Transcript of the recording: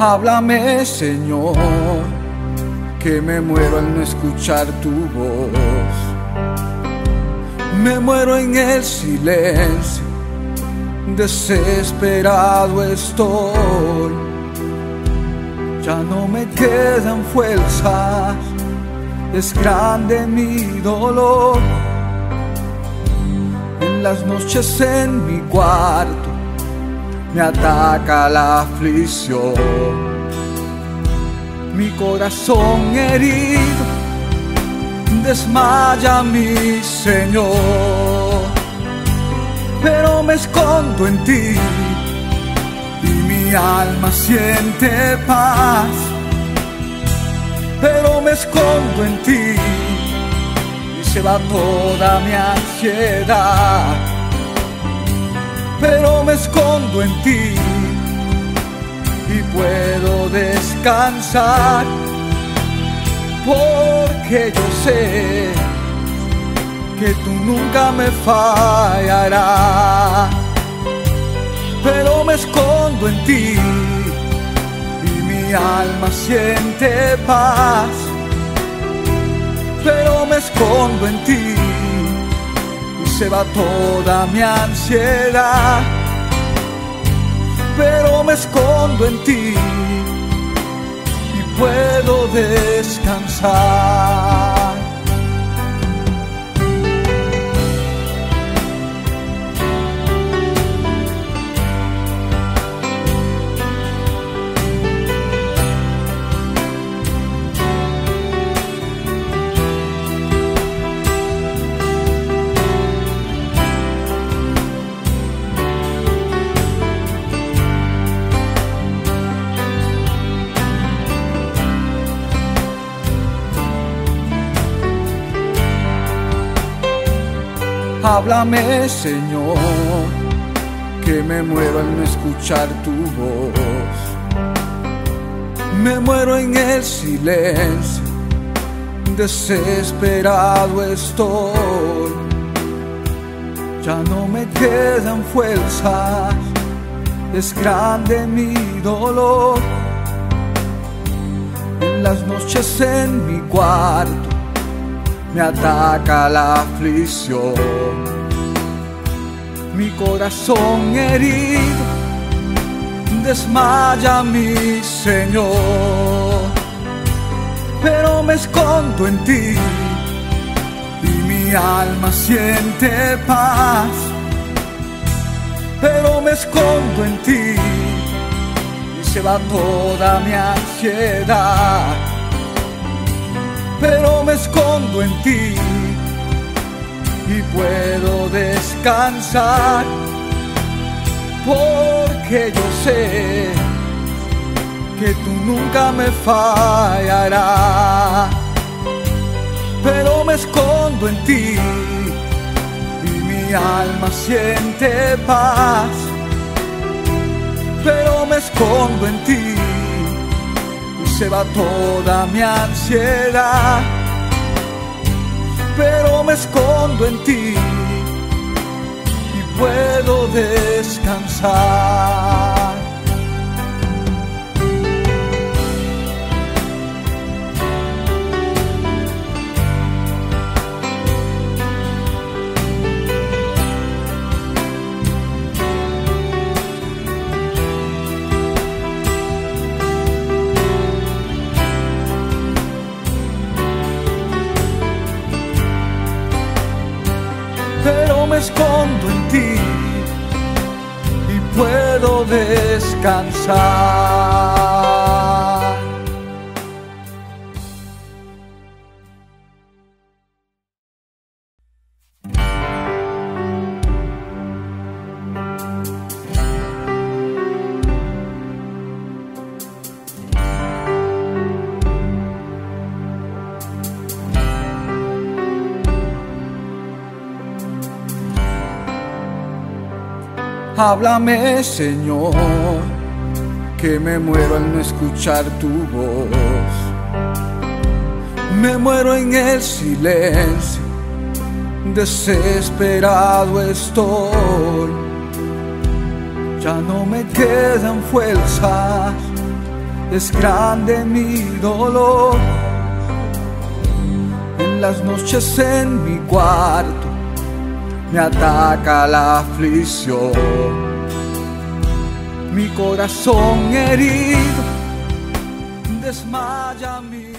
Háblame, Señor, que me muero al no escuchar tu voz. Me muero en el silencio, desesperado estoy. Ya no me quedan fuerzas, es grande mi dolor. En las noches en mi cuarto me ataca la aflicción. Mi corazón herido desmaya mi Señor, pero me escondo en ti y mi alma siente paz. Pero me escondo en ti y se va toda mi ansiedad pero me escondo en ti y puedo descansar porque yo sé que tú nunca me fallarás. Pero me escondo en ti y mi alma siente paz. Pero me escondo en ti se va toda mi ansiedad, me escondo en ti y puedo descansar. Háblame, Señor, que me muero no escuchar tu voz. Me muero en el silencio, desesperado estoy. Ya no me quedan fuerzas, es grande mi dolor. En las noches en mi cuarto me ataca la aflicción. Mi corazón herido desmaya mi Señor, pero me escondo en ti y mi alma siente paz. Pero me escondo en ti y se va toda mi ansiedad pero me escondo en ti y puedo descansar porque yo sé que tú nunca me fallarás. Pero me escondo en ti y mi alma siente paz. Pero me escondo en ti se va toda mi ansiedad, pero me escondo en ti y puedo descansar. Escondo en ti y puedo descansar. Háblame, Señor, que me muero al no escuchar tu voz. Me muero en el silencio, desesperado estoy. Ya no me quedan fuerzas, es grande mi dolor. En las noches en mi cuarto me ataca la aflicción. Mi corazón herido desmaya mi